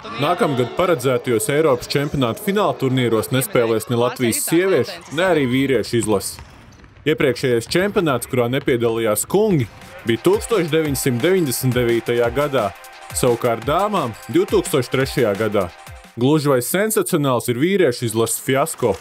Nākamgad paredzētajos Eiropas čempionāta fināla turnīros nespēlēs ne Latvijas sieviešu, ne arī vīriešu izlases. Iepriekšējais čempionāts, kurā nepiedalījās kungi, bija 1999. gadā, savukārt dāmām 2003. gadā. Gluži vai sensacionāls ir vīriešu izlases fiasko,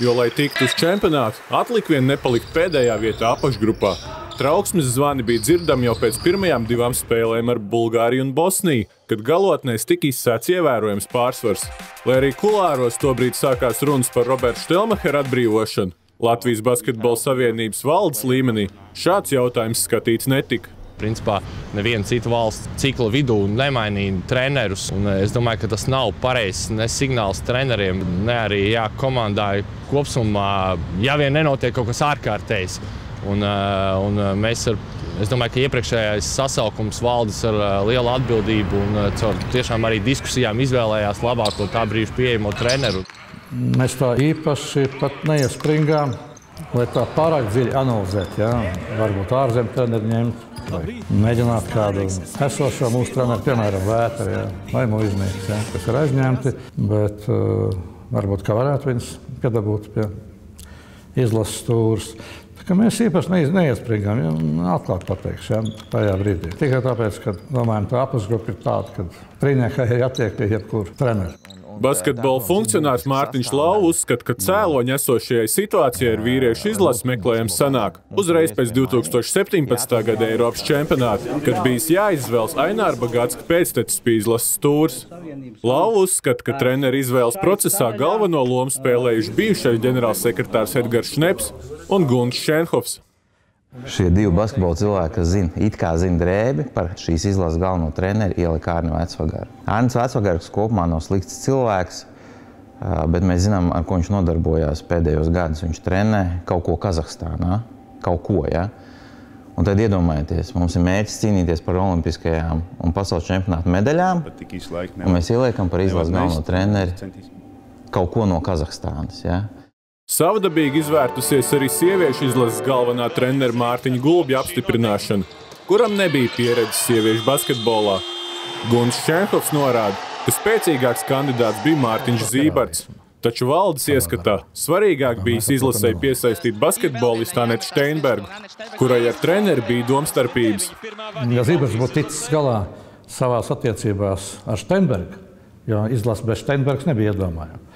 jo, lai tiktu uz čempionātu, atlika vien nepalikt pēdējā vietā apakšgrupā. Trauksmes zvani bija dzirdami jau pēc pirmajām divām spēlēm ar Bulgāriju un Bosniju, kad galotnēs tika izsēts ievērojams pārsvars. Lai arī kulāros tobrīd sākās runas par Roberta Štelmachera atbrīvošanu, Latvijas Basketbola Savienības valdes līmenī šāds jautājums skatīts netika. Principā neviena cita valsts cikla vidū nemainīja trenerus. Un es domāju, ka tas nav pareizs ne signāls treneriem, ne arī jā, komandai kopumā, ja vien nenotiek kaut kas ārkārtējs. Un, un mēs ar, es domāju, ka iepriekšējais sasaukums valdes ar lielu atbildību un caur tiešām arī diskusijām izvēlējās labāko tā brīža pieejamo treneru. Mēs tā īpaši pat neiespringām, lai tā pārāk dziļi analizētu. Ja? Varbūt ārzemju treneri ņemt, vai mēģināt kādu esošo mūsu treneru, piemēram, vētru ja? vai muiznieks, ja? kas ir aizņemti, bet uh, varbūt kā varētu viņus piedabūt pie izlases stūres. Mēs īpaši neiespringām, ja atklāti pateikšu, ja, tajā brīdī. Tikai tāpēc, ka domājam, tā apakšgrupa ir tāda, ka trīniekai ir jātiek pie jebkura trenera. Basketbola funkcionārs Mārtiņš Lau uzskata, ka cēloņa esošajai situācijai ar vīriešu izlasi meklējums sanāk uzreiz pēc 2017. gada Eiropas čempionāta, kad bijis jāizvēlas Aināra Bagātska pēctecis pie izlases stūrs. Lau uzskata, ka treneru izvēles procesā galveno lomu spēlējuši bijušais ģenerālsekretārs Edgars Šneps un Gunts Šenhofs. Šie divi basketbola cilvēki, kas zina, it kā zina drēbi par šīs izlases galveno treneri, ielika Arnu Vecvagaru. Arnis Vecvagars kopumā nav slikts cilvēks, bet mēs zinām, ar ko viņš nodarbojās pēdējos gadus. Viņš trenē kaut ko Kazahstānā, kaut ko, ja? Un tad iedomājieties, mums ir mērķis cīnīties par olimpiskajām un pasaules čempionāta medaļām, un mēs ieliekam par izlases galveno treneri kaut ko no Kazahstānas, ja? Savdabīgi izvērtusies arī sieviešu izlases galvenā trenera Mārtiņa Gulbja apstiprināšana, kuram nebija pieredzes sieviešu basketbolā. Guns Šenhofs norāda, ka spēcīgāks kandidāts bija Mārtiņš Zīberts. Taču valdes ieskatā svarīgāk bija izlasēji piesaistīt basketbolistu Anetu Steinbergu, kurai ar treneri bija domstarpības. Ja Zīberts būtu ticis galā savās attiecībās ar Steinbergu, jo izlases bez Steinbergas nebija iedomājama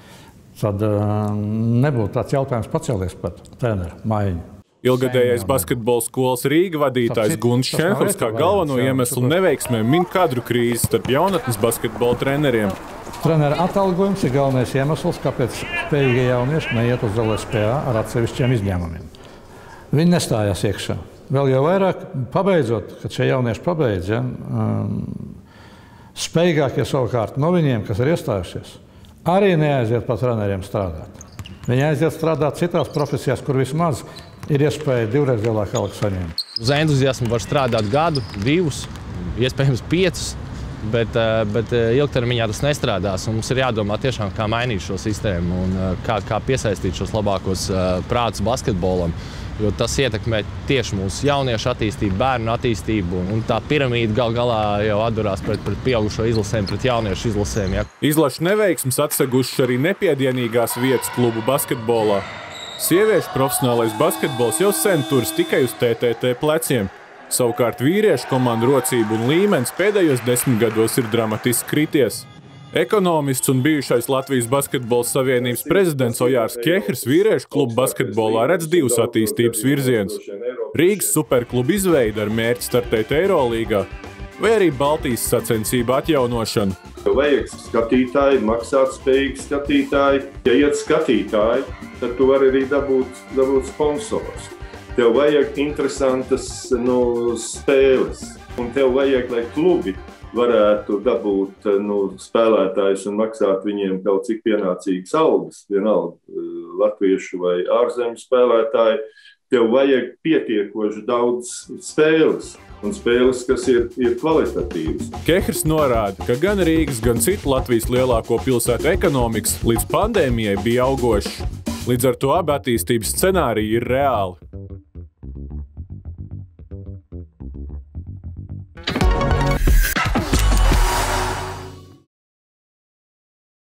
tad uh, nebūtu tāds jautājums pacēlies par treneru maiņu. Ilgadējais basketbola skolas Rīga vadītājs Gunts Šenhovs kā galveno iemeslu neveiksmēm min kadru krīzi starp jaunatnes basketbola treneriem. Trenera atalgojums ir galvenais iemesls, kāpēc spējīgie jaunieši neiet uz LSPA ar atsevišķiem izņēmumiem. Viņi nestājās iekšā. Vēl jau vairāk, pabeidzot, kad šie jaunieši pabeidz, ja, um, spējīgākie savukārt no viņiem, kas ir iestājušies, arī neaiziet pa treneriem strādāt. Viņi aiziet strādāt citās profesijās, kur vismaz ir iespēja divreiz lielāku algu saņemt. Uz entuziasmu var strādāt gadu, divus, iespējams piecus. Bet, eh, bet eh, ilgtermiņā tas nestrādās. Mums ir jādomā, tiešām, kā mainīt šo sistēmu un eh, kā, kā piesaistīt šos labākos prātus basketbolam jo tas ietekmē tieši mūsu jauniešu attīstību, bērnu attīstību. Un tā piramīda gal galā jau atdurās pret, pret pieaugušo izlasēm, pret jauniešu izlasēm. Ja. Izlašu neveiksmes atsegušas arī nepiedienīgās vietas klubu basketbolā. Sieviešu profesionālais basketbols jau sen turas tikai uz TTT pleciem. Savukārt vīriešu komandu rocība un līmenis pēdējos desmit gados ir dramatiski krities. Ekonomists un bijušais Latvijas Basketbola Savienības prezidents Ojārs Kehrs vīriešu klubu basketbolā redz divus attīstības virzienus - Rīgas superklubu izveidi ar mērķi startēt Eirolīgā vai arī Baltijas sacensību atjaunošanu. Vajag skatītāji, maksāt spējīgi skatītāji. Ja iet skatītāji, tad tu vari arī dabūt, dabūt sponsors. Tev vajag interesantas nu, spēles, un tev vajag, lai klubi varētu dabūt eh, nu, spēlētājus un maksāt viņiem kaut cik pienācīgas algas, vienalga eh, latviešu vai ārzemju spēlētāji, tev vajag pietiekoši daudz spēles. Un spēles, kas ir, ir kvalitatīvas. Kehrs norāda, ka gan Rīgas, gan citu Latvijas lielāko pilsētu ekonomikas līdz pandēmijai bija augošs. Līdz ar to abi attīstības scenāriji ir reāli.